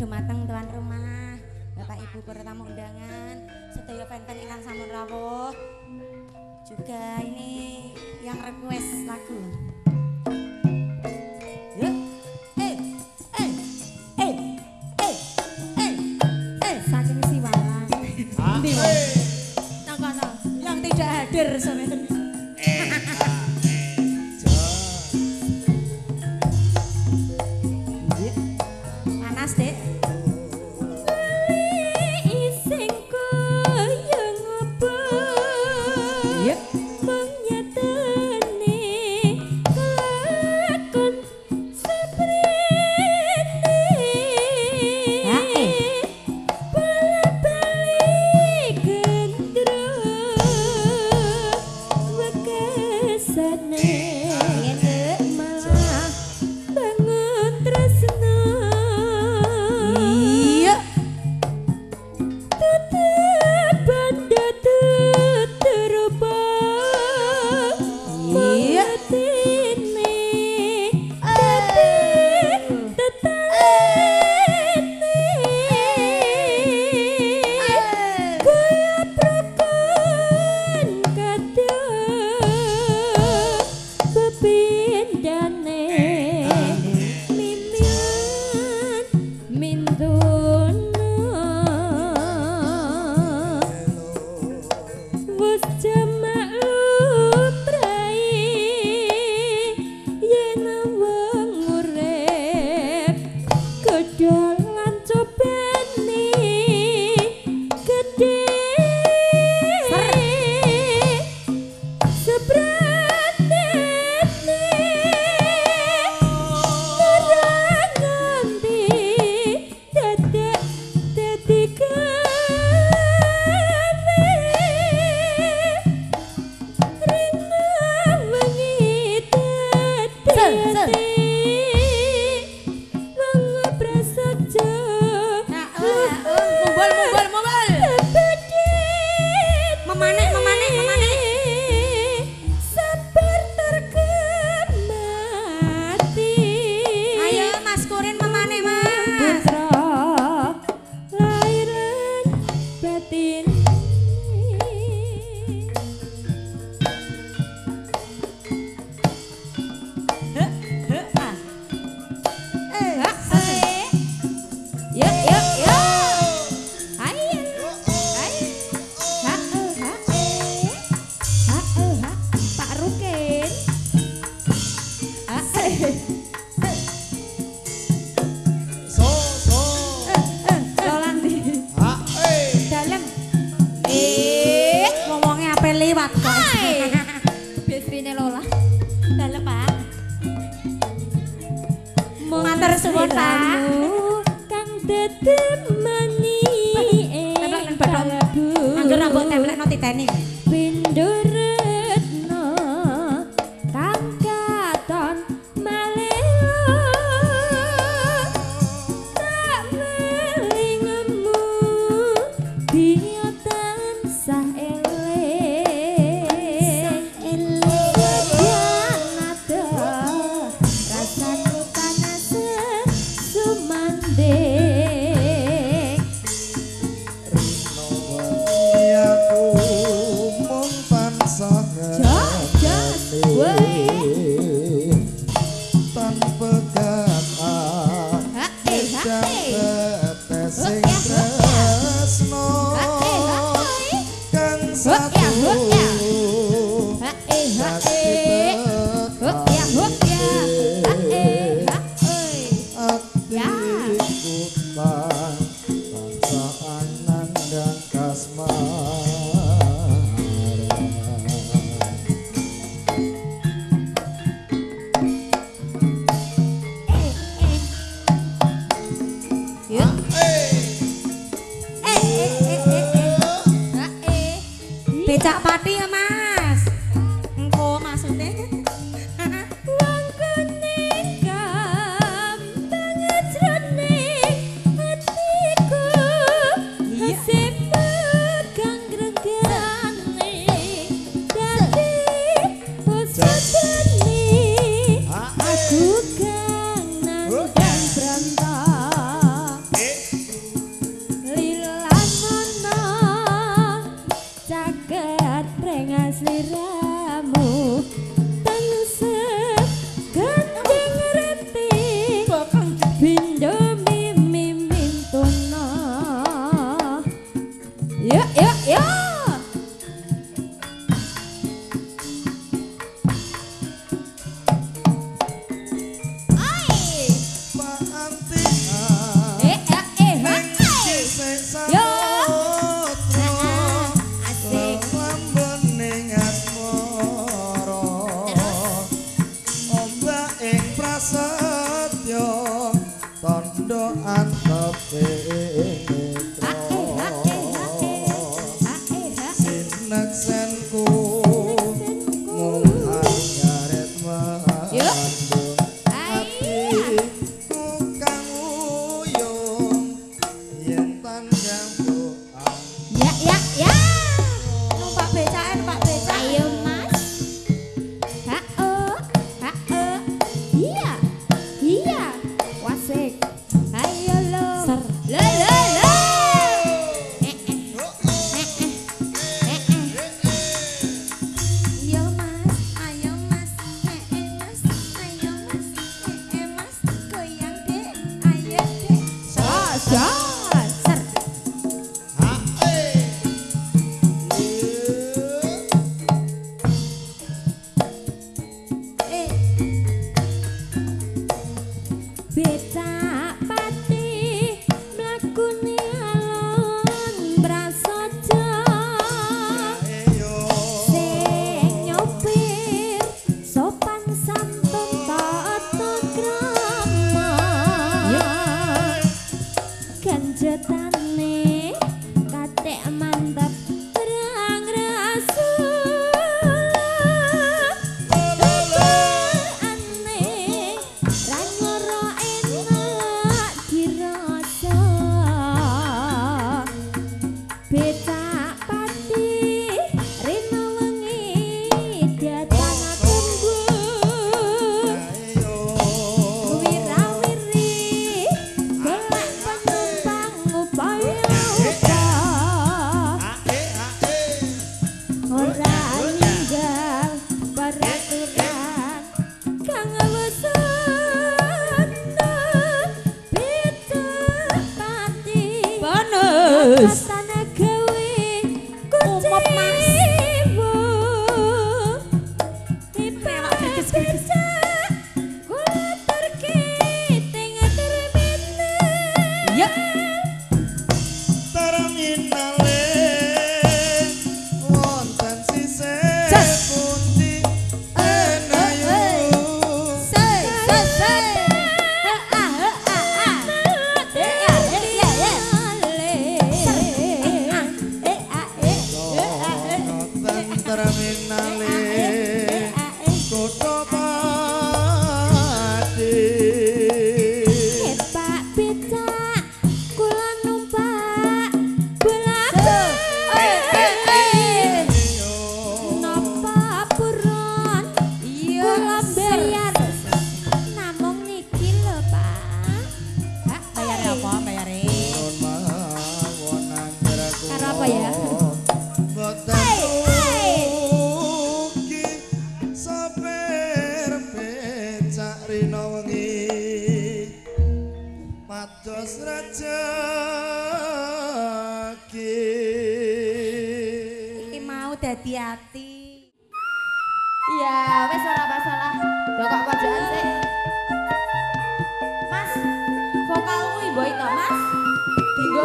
do mateng tuan rumah, Bapak Ibu para tamu undangan, setyo fan-fan ingkang sampun rawuh. Juga ini yang request lagu.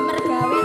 Mergawe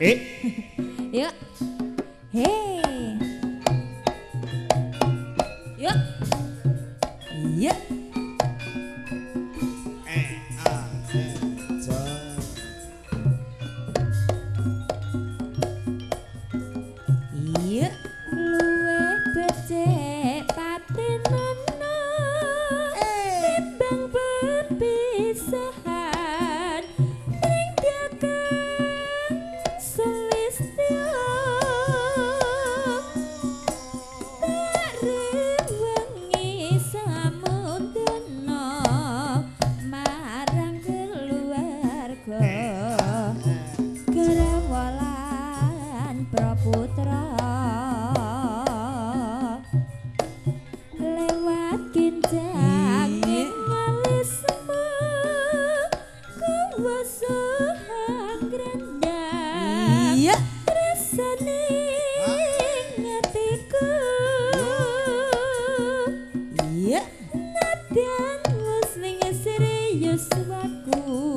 哎 serius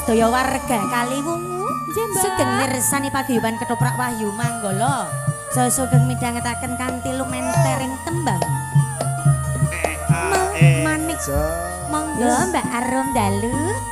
sedaya warga Kaliwungu. Sugeng mirsani paguyuban ketoprak Wahyu Manggala. Saha sugeng midhangetaken kanthi lumentering tembang. Eh, ah, eh. Manik. Mangga Mbak Arum Dalu.